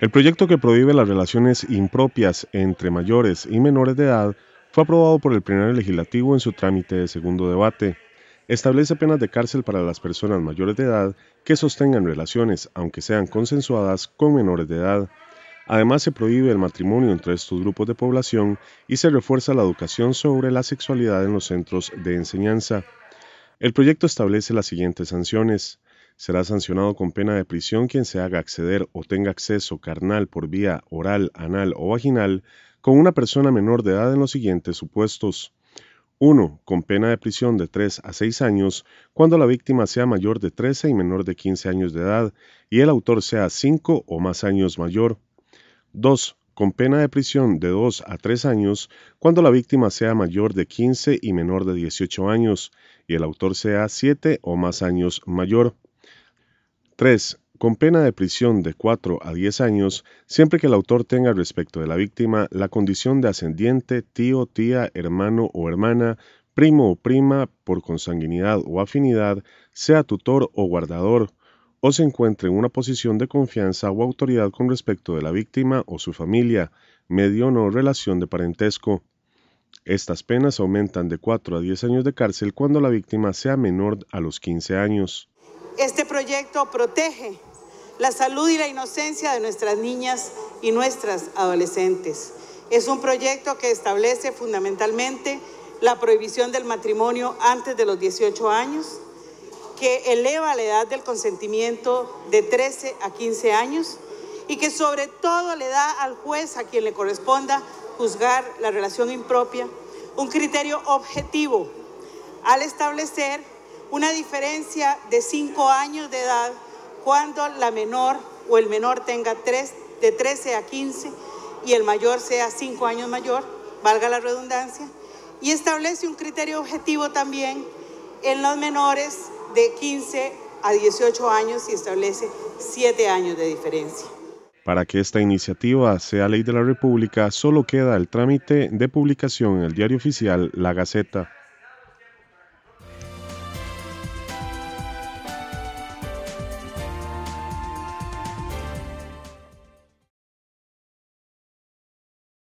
El proyecto que prohíbe las relaciones impropias entre mayores y menores de edad fue aprobado por el plenario legislativo en su trámite de segundo debate. Establece penas de cárcel para las personas mayores de edad que sostengan relaciones, aunque sean consensuadas, con menores de edad. Además, se prohíbe el matrimonio entre estos grupos de población y se refuerza la educación sobre la sexualidad en los centros de enseñanza. El proyecto establece las siguientes sanciones. Será sancionado con pena de prisión quien se haga acceder o tenga acceso carnal por vía oral, anal o vaginal con una persona menor de edad en los siguientes supuestos. 1. Con pena de prisión de 3 a 6 años cuando la víctima sea mayor de 13 y menor de 15 años de edad y el autor sea 5 o más años mayor. 2. Con pena de prisión de 2 a 3 años cuando la víctima sea mayor de 15 y menor de 18 años y el autor sea 7 o más años mayor. 3 con pena de prisión de 4 a 10 años, siempre que el autor tenga respecto de la víctima la condición de ascendiente, tío, tía, hermano o hermana, primo o prima por consanguinidad o afinidad, sea tutor o guardador, o se encuentre en una posición de confianza o autoridad con respecto de la víctima o su familia, medio o no relación de parentesco. Estas penas aumentan de 4 a 10 años de cárcel cuando la víctima sea menor a los 15 años. Este proyecto protege la salud y la inocencia de nuestras niñas y nuestras adolescentes. Es un proyecto que establece fundamentalmente la prohibición del matrimonio antes de los 18 años, que eleva la edad del consentimiento de 13 a 15 años y que sobre todo le da al juez a quien le corresponda juzgar la relación impropia un criterio objetivo al establecer una diferencia de 5 años de edad cuando la menor o el menor tenga de 13 a 15 y el mayor sea 5 años mayor, valga la redundancia, y establece un criterio objetivo también en los menores de 15 a 18 años y establece 7 años de diferencia. Para que esta iniciativa sea ley de la República, solo queda el trámite de publicación en el diario oficial La Gaceta.